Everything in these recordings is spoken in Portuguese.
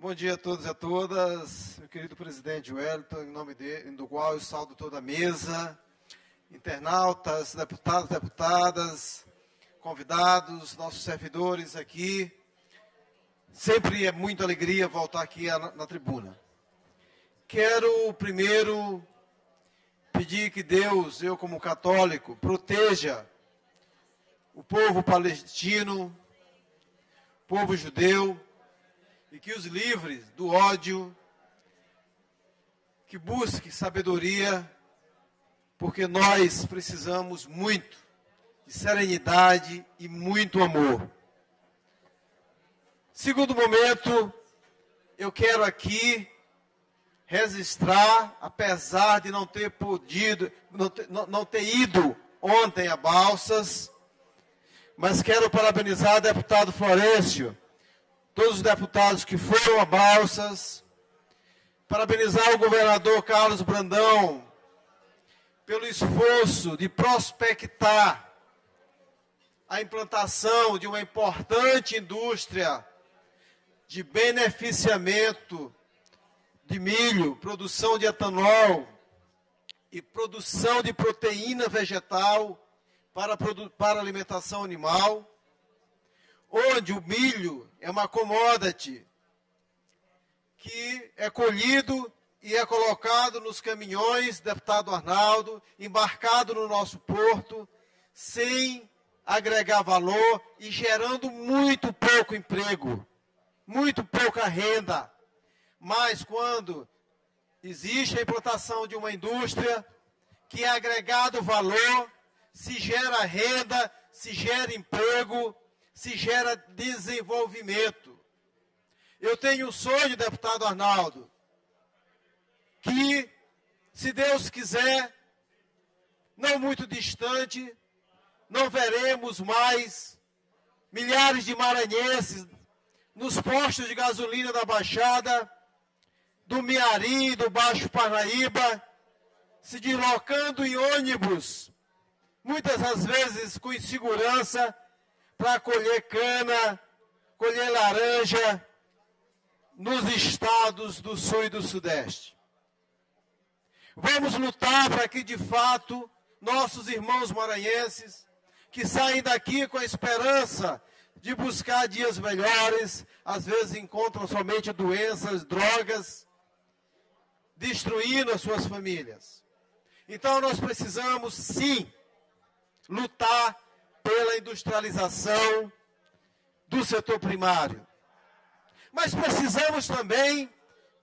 Bom dia a todos e a todas. Meu querido presidente Wellington, em nome de, do qual eu saldo toda a mesa, internautas, deputados, deputadas, convidados, nossos servidores aqui. Sempre é muita alegria voltar aqui na, na tribuna. Quero primeiro pedir que Deus, eu como católico, proteja o povo palestino, o povo judeu, e que os livre do ódio, que busque sabedoria, porque nós precisamos muito de serenidade e muito amor. Segundo momento, eu quero aqui registrar, apesar de não ter podido, não ter, não, não ter ido ontem a Balsas, mas quero parabenizar o deputado Florencio, todos os deputados que foram a Balsas, parabenizar o governador Carlos Brandão pelo esforço de prospectar a implantação de uma importante indústria de beneficiamento de milho, produção de etanol e produção de proteína vegetal para, para alimentação animal, onde o milho é uma commodity que é colhido e é colocado nos caminhões, deputado Arnaldo, embarcado no nosso porto, sem agregar valor e gerando muito pouco emprego, muito pouca renda. Mas quando existe a implantação de uma indústria que é agregado valor, se gera renda, se gera emprego, se gera desenvolvimento. Eu tenho um sonho, deputado Arnaldo, que, se Deus quiser, não muito distante, não veremos mais milhares de maranhenses nos postos de gasolina da Baixada, do Miari, do Baixo Parnaíba, se deslocando em ônibus, muitas das vezes com insegurança, para colher cana, colher laranja nos estados do Sul e do Sudeste. Vamos lutar para que, de fato, nossos irmãos maranhenses, que saem daqui com a esperança de buscar dias melhores, às vezes encontram somente doenças, drogas, destruindo as suas famílias. Então nós precisamos sim lutar pela industrialização do setor primário. Mas precisamos também,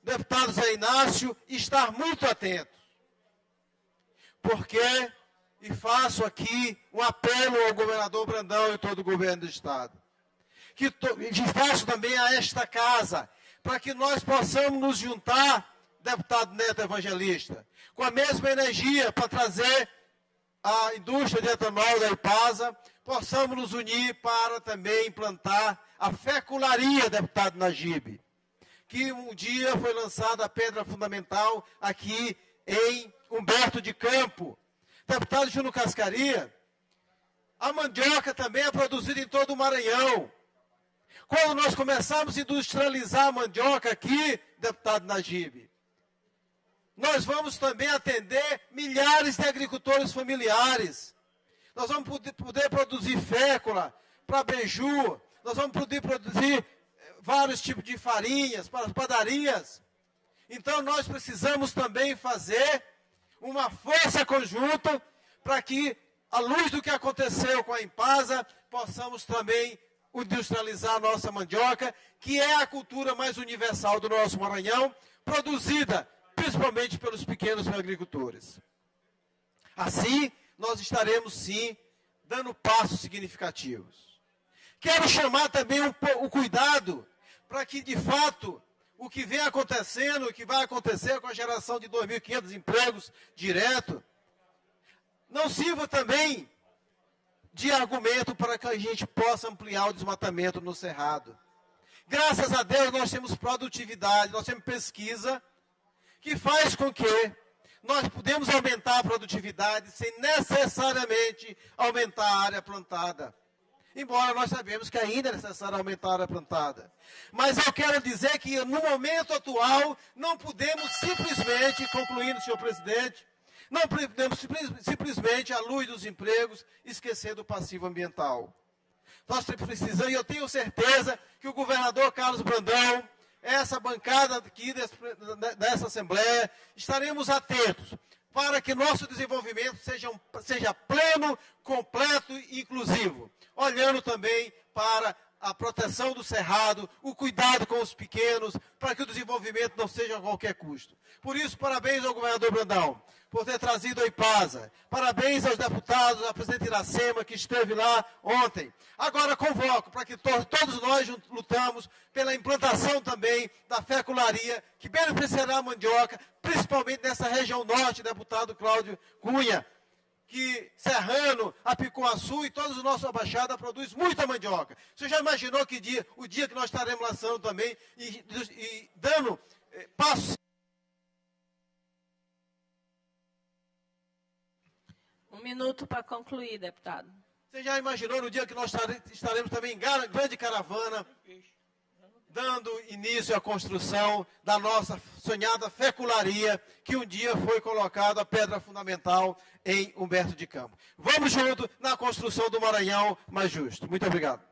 deputado Zé Inácio, estar muito atentos. Porque, e faço aqui um apelo ao governador Brandão e todo o governo do Estado, que e faço também a esta casa, para que nós possamos nos juntar deputado Neto Evangelista, com a mesma energia para trazer a indústria de etanol da IPASA, possamos nos unir para também implantar a fecularia, deputado Najib, que um dia foi lançada a pedra fundamental aqui em Humberto de Campo. Deputado Júnior Cascaria, a mandioca também é produzida em todo o Maranhão. Quando nós começamos a industrializar a mandioca aqui, deputado Najib, nós vamos também atender milhares de agricultores familiares. Nós vamos poder, produzir fécula para beiju, nós vamos poder produzir eh, vários tipos de farinhas para as padarias. Então nós precisamos também fazer uma força conjunta para que, à luz do que aconteceu com a Impasa, possamos também industrializar a nossa mandioca, que é a cultura mais universal do nosso Maranhão, produzida principalmente pelos pequenos agricultores. Assim, nós estaremos sim dando passos significativos. Quero chamar também um, o cuidado para que, de fato, o que vem acontecendo, o que vai acontecer com a geração de 2.500 empregos direto, não sirva também de argumento para que a gente possa ampliar o desmatamento no Cerrado. Graças a Deus nós temos produtividade, nós temos pesquisa, que faz com que nós podemos aumentar a produtividade sem necessariamente aumentar a área plantada. embora nós sabemos que ainda é necessário aumentar a área plantada. Mas eu quero dizer que no momento atual não podemos simplesmente, concluindo, senhor presidente, não podemos simplesmente, à luz dos empregos, esquecer do passivo ambiental. Nós precisamos, e eu tenho certeza que o governador Carlos Brandão, essa bancada aqui dessa Assembleia, estaremos atentos para que nosso desenvolvimento seja, seja pleno, completo e inclusivo. Olhando também para a proteção do cerrado, o cuidado com os pequenos, para que o desenvolvimento não seja a qualquer custo. Por isso, parabéns ao governador Brandão por ter trazido a IPASA. Parabéns aos deputados, ao presidente Iracema, que esteve lá ontem. Agora convoco para que to todos nós lutamos pela implantação também da fecularia, que beneficiará a mandioca, principalmente nessa região norte, deputado Cláudio Cunha que Serrano, Apicuaçu e todos os nossos abaixadas produzem muita mandioca. Você já imaginou que dia, o dia que nós estaremos lançando também e, e dando eh, passos Um minuto para concluir, deputado. Você já imaginou no dia que nós estaremos também em grande caravana, dando início à construção da nossa sonhada fecularia, que um dia foi colocada a pedra fundamental em Humberto de Campos. Vamos junto na construção do Maranhão mais justo. Muito obrigado.